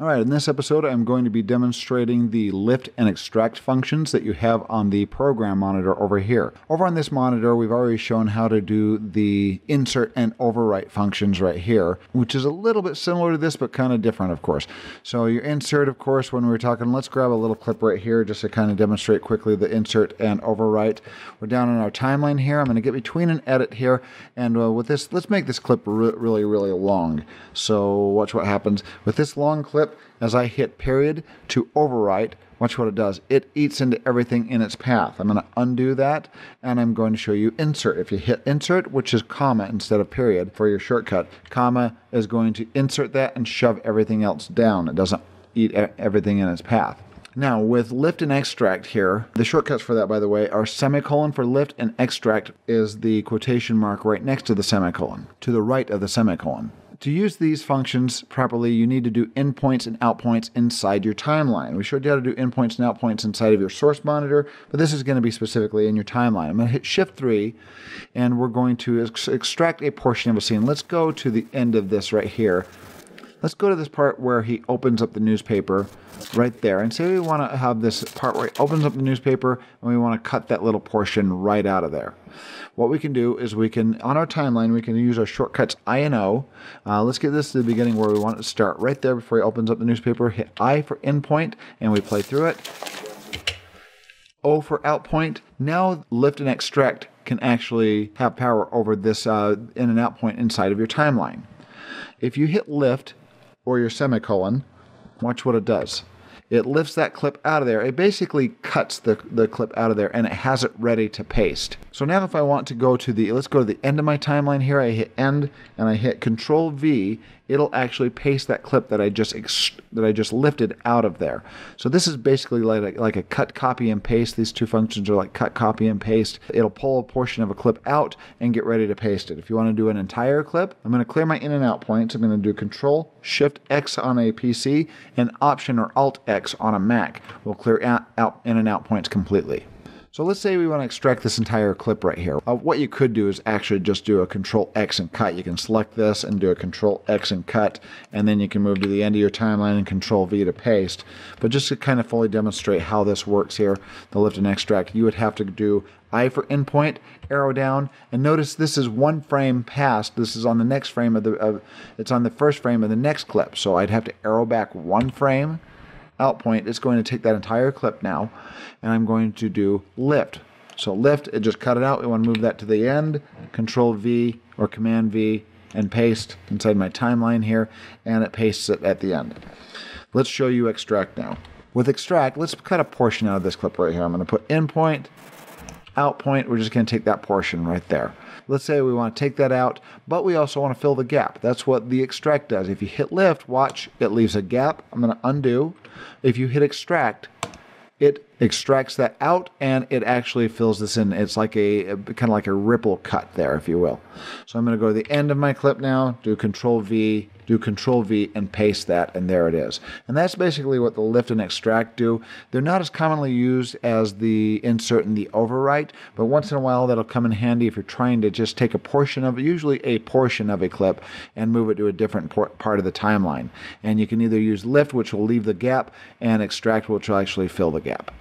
All right, in this episode, I'm going to be demonstrating the lift and extract functions that you have on the program monitor over here. Over on this monitor, we've already shown how to do the insert and overwrite functions right here, which is a little bit similar to this, but kind of different, of course. So your insert, of course, when we were talking, let's grab a little clip right here just to kind of demonstrate quickly the insert and overwrite. We're down in our timeline here. I'm going to get between an edit here, and uh, with this, let's make this clip re really, really long. So watch what happens. With this long clip, as I hit period to overwrite, watch what it does. It eats into everything in its path. I'm going to undo that and I'm going to show you insert. If you hit insert, which is comma instead of period for your shortcut, comma is going to insert that and shove everything else down. It doesn't eat everything in its path. Now, with lift and extract here, the shortcuts for that, by the way, are semicolon for lift and extract is the quotation mark right next to the semicolon, to the right of the semicolon to use these functions properly, you need to do in-points and out-points inside your timeline. We showed you how to do in-points and out-points inside of your source monitor, but this is going to be specifically in your timeline. I'm going to hit Shift 3, and we're going to ex extract a portion of a scene. Let's go to the end of this right here. Let's go to this part where he opens up the newspaper right there. And say we want to have this part where he opens up the newspaper and we want to cut that little portion right out of there. What we can do is we can, on our timeline, we can use our shortcuts I and O. Uh, let's get this to the beginning where we want to start. Right there before he opens up the newspaper, hit I for in point and we play through it. O for out point. Now lift and extract can actually have power over this uh, in and out point inside of your timeline. If you hit lift, or your semicolon, watch what it does. It lifts that clip out of there. It basically cuts the, the clip out of there and it has it ready to paste. So now if I want to go to the, let's go to the end of my timeline here. I hit end and I hit control V it'll actually paste that clip that I just that I just lifted out of there. So this is basically like a, like a cut, copy, and paste. These two functions are like cut, copy, and paste. It'll pull a portion of a clip out and get ready to paste it. If you want to do an entire clip, I'm going to clear my in and out points. I'm going to do Control Shift X on a PC and Option or Alt X on a Mac. We'll clear out, out in and out points completely. So let's say we want to extract this entire clip right here. Uh, what you could do is actually just do a control X and cut. You can select this and do a control X and cut, and then you can move to the end of your timeline and control V to paste. But just to kind of fully demonstrate how this works here, the lift and extract, you would have to do I for in point, arrow down, and notice this is one frame past. This is on the next frame of the, of, it's on the first frame of the next clip. So I'd have to arrow back one frame, out point, it's going to take that entire clip now, and I'm going to do lift. So lift, it just cut it out. We want to move that to the end, Control V or Command V, and paste inside my timeline here, and it pastes it at the end. Let's show you extract now. With extract, let's cut a portion out of this clip right here. I'm going to put in point, out point. We're just going to take that portion right there. Let's say we want to take that out, but we also want to fill the gap. That's what the extract does. If you hit lift, watch, it leaves a gap. I'm going to undo. If you hit extract, it extracts that out and it actually fills this in. It's like a, a kind of like a ripple cut there, if you will. So I'm going to go to the end of my clip now, do Control V, do Control V and paste that, and there it is. And that's basically what the lift and extract do. They're not as commonly used as the insert and the overwrite, but once in a while that'll come in handy if you're trying to just take a portion of, usually a portion of a clip, and move it to a different part of the timeline. And you can either use lift, which will leave the gap, and extract, which will actually fill the gap.